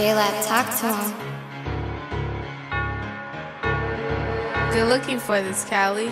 J-Lab, talk to him. Good looking for this, Callie.